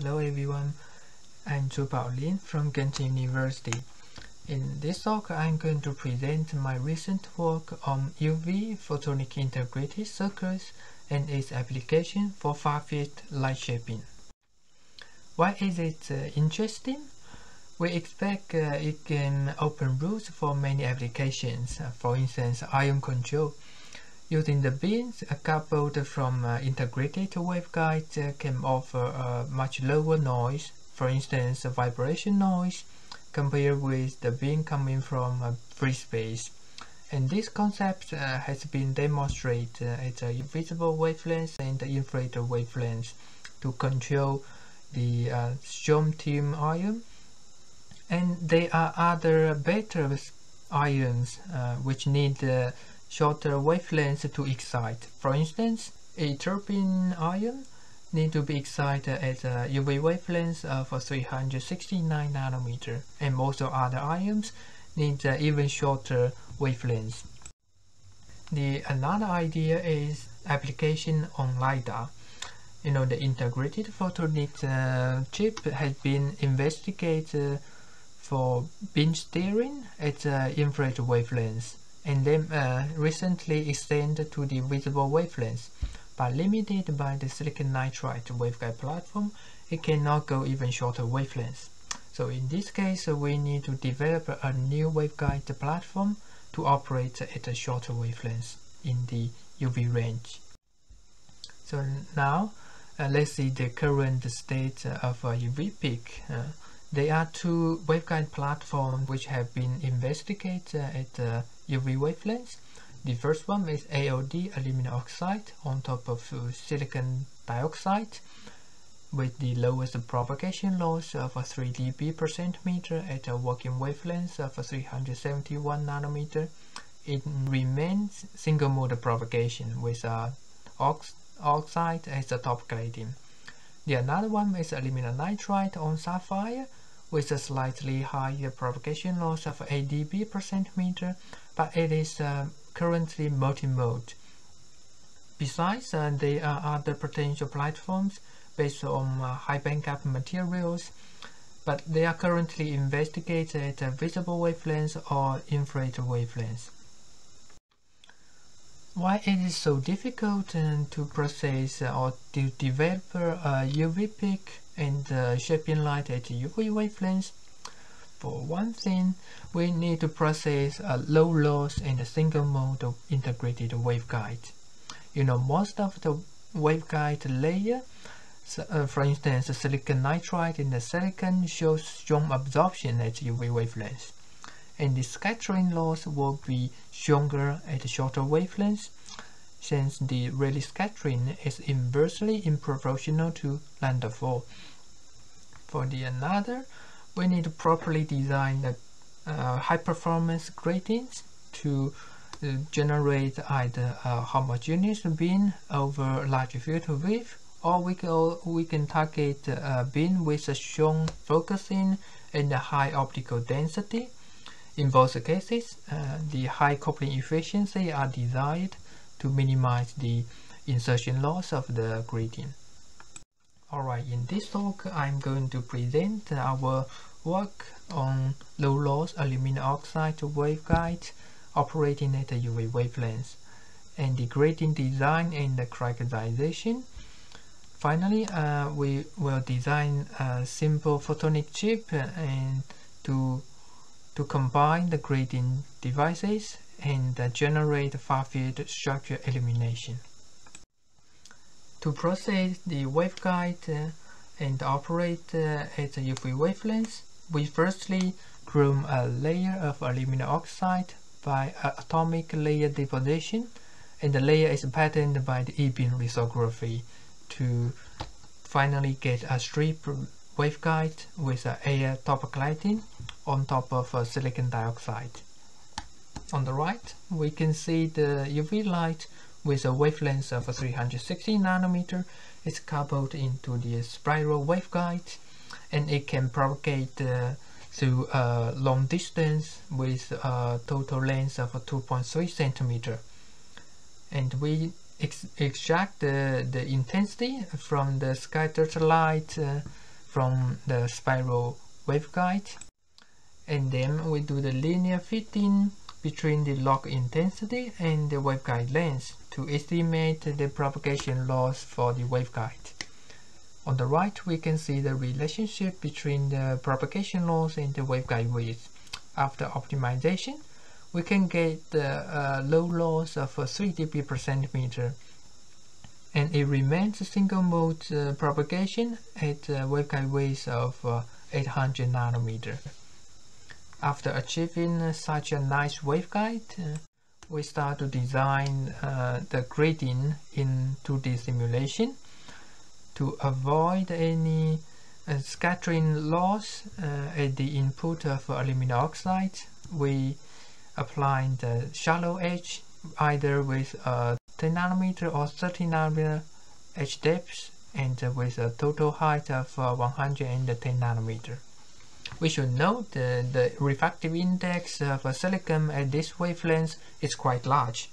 Hello everyone, I'm Chupao Lin from Ghent University. In this talk, I'm going to present my recent work on UV photonic integrated circuits and its application for far-field light shaping. Why is it uh, interesting? We expect uh, it can open routes for many applications, for instance ion control. Using the beams coupled from uh, integrated waveguides uh, can offer a much lower noise, for instance vibration noise, compared with the beam coming from uh, free space. And this concept uh, has been demonstrated at uh, visible wavelengths and infrared wavelengths to control the uh, strontium ion. And there are other better ions uh, which need uh, shorter wavelengths to excite. For instance, a ytterbium ion need to be excited at a UV wavelength of 369 nanometer, and most other ions need uh, even shorter wavelengths. The another idea is application on LiDAR. You know, the integrated photonic uh, chip has been investigated for beam steering at uh, infrared wavelengths and then uh, recently extended to the visible wavelengths. But limited by the silicon nitride waveguide platform, it cannot go even shorter wavelengths. So in this case, we need to develop a new waveguide platform to operate at a shorter wavelengths in the UV range. So now, uh, let's see the current state of a UV PIC. Uh, there are two waveguide platforms which have been investigated at uh, UV wavelengths. The first one is ALD aluminum oxide on top of silicon dioxide with the lowest propagation loss of 3 dB per centimeter at a working wavelength of 371 nanometer. It remains single mode propagation with uh, ox oxide as the top gradient. The another one is aluminum nitride on sapphire with a slightly higher propagation loss of 8 dB per centimeter, but it is uh, currently multi-mode. Besides, uh, there are other potential platforms based on uh, high bandgap materials, but they are currently investigated at visible wavelengths or infrared wavelengths. Why it is so difficult to process or to develop a UV PIC and shaping light at UV wavelengths? For one thing, we need to process a low loss and a single mode of integrated waveguide. You know, most of the waveguide layer, so, uh, for instance, silicon nitride in the silicon shows strong absorption at UV wavelengths, and the scattering loss will be stronger at shorter wavelengths, since the Rayleigh scattering is inversely proportional to lambda 4. For the another, we need to properly design the uh, high performance gratings to uh, generate either a homogeneous beam over large of width or we can, we can target a beam with a strong focusing and a high optical density. In both cases, uh, the high coupling efficiency are desired to minimize the insertion loss of the grating. Alright, in this talk I'm going to present our work on low loss aluminum oxide waveguide operating at UV wavelengths and the grating design and the characterization. Finally, uh, we will design a simple photonic chip and to to combine the grating devices and generate far-field structure illumination. To process the waveguide uh, and operate uh, at UV wavelength, we firstly groom a layer of aluminum oxide by atomic layer deposition, and the layer is patterned by the e-beam lithography to finally get a strip waveguide with an air top cladding on top of silicon dioxide. On the right, we can see the UV light with a wavelength of 360 nanometer is coupled into the spiral waveguide and it can propagate uh, through a long distance with a total length of 2.3 centimeter. And we ex extract the, the intensity from the scattered light uh, from the spiral waveguide. And then we do the linear fitting between the log intensity and the waveguide length to estimate the propagation loss for the waveguide. On the right we can see the relationship between the propagation loss and the waveguide width. After optimization we can get the uh, low loss of 3 dB per centimeter and it remains a single mode uh, propagation at a waveguide width of uh, 800 nanometer. After achieving such a nice waveguide, uh, we start to design uh, the grating in 2D simulation to avoid any uh, scattering loss at the input of aluminum oxide. We apply the shallow etch either with a 10 nanometer or 30 nanometer etch depth and with a total height of uh, 110 nanometer. We should note uh, the refractive index of a silicon at this wavelength is quite large,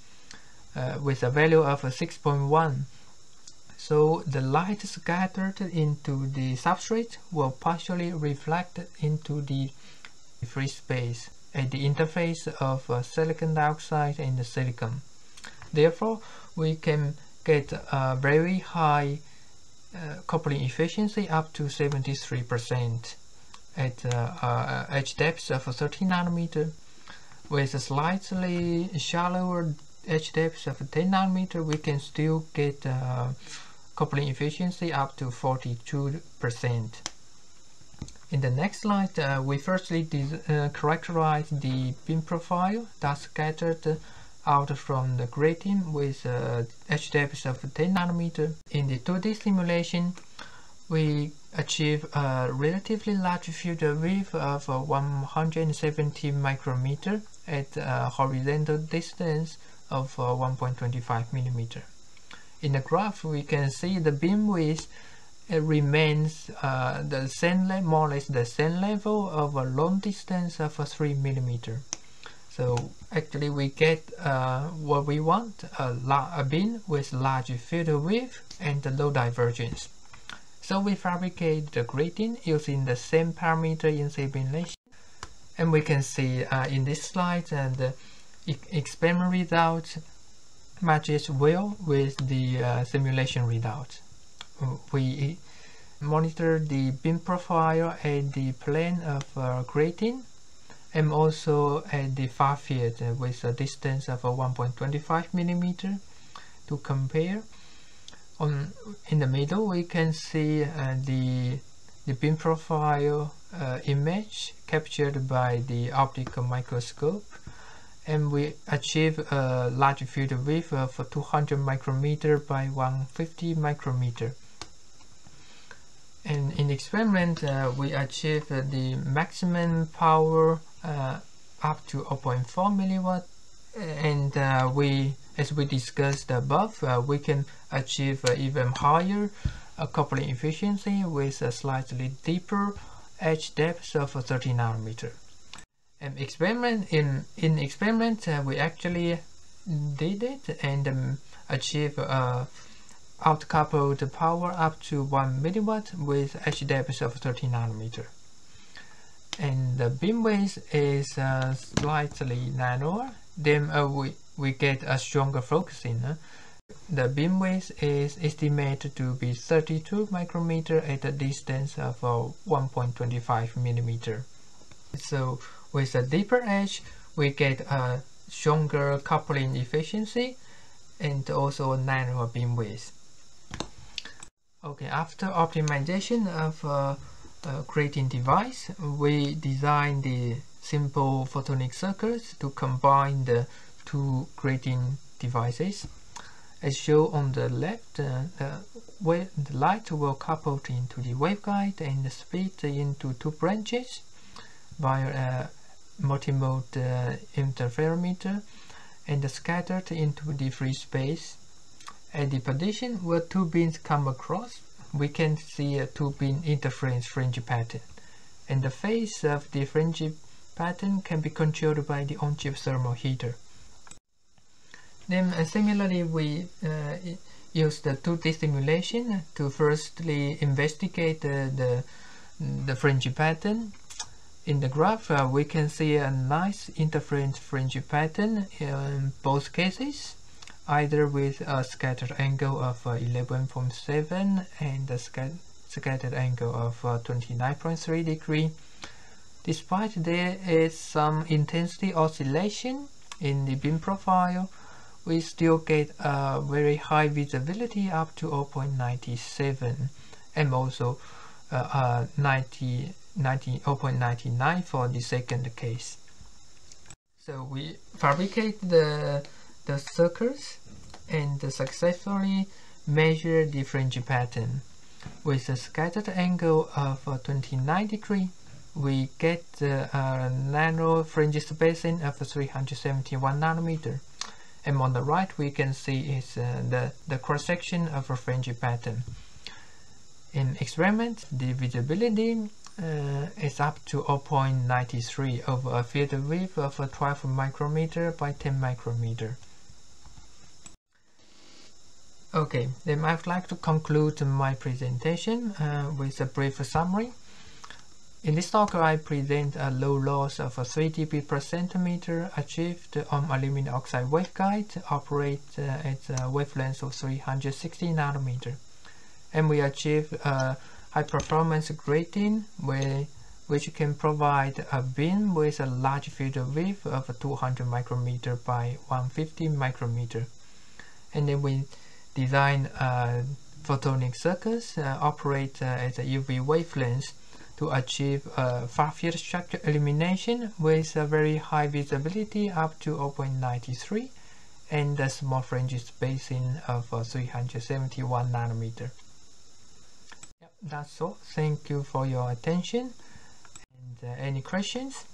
uh, with a value of 6.1. So the light scattered into the substrate will partially reflect into the free space at the interface of uh, silicon dioxide and the silicon. Therefore, we can get a very high uh, coupling efficiency up to 73% at uh, etch depth of 13 nanometer. With a slightly shallower etch depth of 10 nanometer, we can still get uh, coupling efficiency up to 42%. In the next slide, uh, we firstly uh, characterize the beam profile that scattered out from the grating with uh, etch depth of 10 nanometer. In the 2D simulation, we achieve a relatively large field width of 170 micrometer at a horizontal distance of 1.25 millimeter. In the graph, we can see the beam width remains uh, the same more or less the same level of a long distance of a 3 millimeter. So actually we get uh, what we want, a, a beam with large field width and low divergence. So we fabricate the grating using the same parameter in simulation. And we can see uh, in this slide uh, the experiment result matches well with the uh, simulation result we monitor the beam profile at the plane of uh, grating and also at the far field with a distance of 1.25 millimeter to compare. On in the middle, we can see uh, the the beam profile uh, image captured by the optical microscope. And we achieve a large field width of 200 micrometer by 150 micrometer. And in the experiment uh, we achieve uh, the maximum power uh, up to 0.4 milliwatt. And uh, we as we discussed above uh, we can achieve uh, even higher coupling efficiency with a slightly deeper etch depth of 30 nanometer and experiment in in experiment we actually did it and um, achieve outcoupled power up to 1 milliwatt with etch depth of 30 nanometer. And the beam width is uh, slightly narrower, then uh, we, we get a stronger focusing. The beam width is estimated to be 32 micrometer at a distance of uh, 1.25 millimeter. So with a deeper etch, we get a stronger coupling efficiency and also a narrower beam width. Okay, after optimization of uh, uh, grating device, we design the simple photonic circuits to combine the two grating devices. As shown on the left, uh, the, the light will couple into the waveguide and split into two branches via a multimode uh, interferometer and scattered into the free space at the position where two beams come across, we can see a two-beam interference fringe pattern. And the phase of the fringe pattern can be controlled by the on-chip thermal heater. Then uh, similarly, we uh, use the 2D simulation to firstly investigate the, the, the fringe pattern. In the graph, uh, we can see a nice interference fringe pattern in both cases, either with a scattered angle of uh, 11.7 and a scat scattered angle of uh, 29.3 degree. Despite there is some intensity oscillation in the beam profile, we still get a very high visibility up to 0.97 and also uh, uh, 90, 90, 0.99 for the second case. So we fabricate the, the circles and successfully measure the fringe pattern. With a scattered angle of uh, 29 degree, we get uh, a nano fringe spacing of 371 nanometer and on the right we can see is uh, the, the cross-section of a fringe pattern. In experiment, the visibility uh, is up to 0.93 over a field width of 12 micrometer by 10 micrometer. Okay, then I would like to conclude my presentation uh, with a brief summary. In this talk, I present a low loss of 3 dB per centimeter achieved on aluminum oxide waveguide operate uh, at a wavelength of 360 nanometer. And we achieve a high performance grating where, which can provide a beam with a large field of width of 200 micrometer by 150 micrometer. And then we design a photonic circuits uh, operate uh, at a UV wavelength to achieve a far field structure illumination with a very high visibility up to 0.93 and a small fringe spacing of uh, 371 nanometer. Yep, that's all. Thank you for your attention. And uh, any questions?